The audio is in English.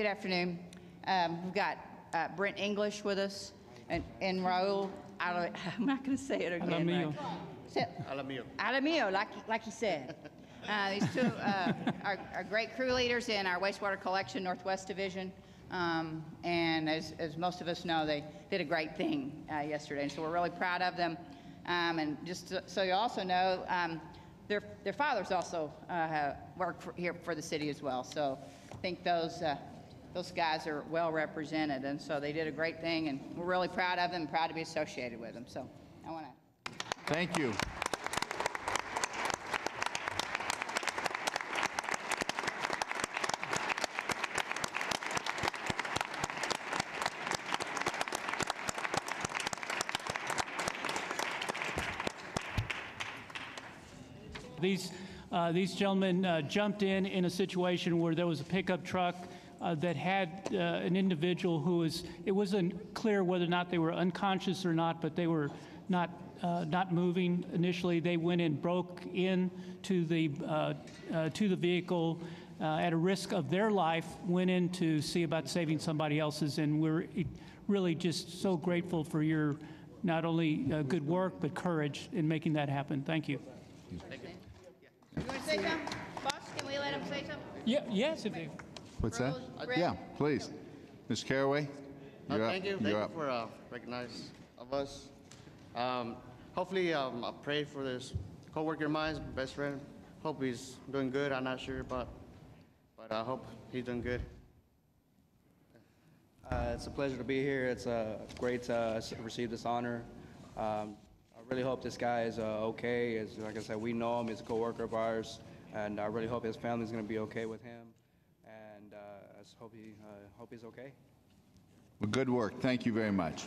Good afternoon. Um, We've got uh, Brent English with us and and Raul, Ala- I'm not going to say it again. Alamillo. right? Say- Alamillo, like like he said. Uh, These two uh, are are great crew leaders in our wastewater collection Northwest Division. Um, And as as most of us know, they did a great thing uh, yesterday, and so we're really proud of them. Um, And just so- so you also know, um, their their fathers also uh, have for- here for the city as well. So I think those uh, those guys are well represented, and so they did a great thing, and we're really proud of them, proud to be associated with them. So I want to Thank you. These, uh, these gentlemen uh, jumped in in a situation where there was a pickup truck uh, that had uh, an individual who was, it wasn't clear whether or not they were unconscious or not, but they were not, uh, not moving initially. They went and broke in to the, uh, uh, to the vehicle uh, at a risk of their life, went in to see about saving somebody else's, and we're really just so grateful for your not only uh, good work, but courage in making that happen. Thank you. You want to say something? Boss, can we let him say something? Yeah, yes, if they, What's that? Rose, Yeah, please. Ms. Caraway? Uh, you're up. thank you. Thank You're you up. for uh, recognizing of us. Um, hopefully, um, I pray for this coworker of mine, best friend. Hope he's doing good. I'm not sure, but but I hope he's doing good. Uh, It's a pleasure to be here. It's uh, great to uh, s- receive this honor. Um, I really hope this guy is uh, okay. As, like I said, we know him. He's a coworker of ours, and I really hope his family's going to be okay with him. I hope he uh, hope he's okay. Well, good work. Thank you very much.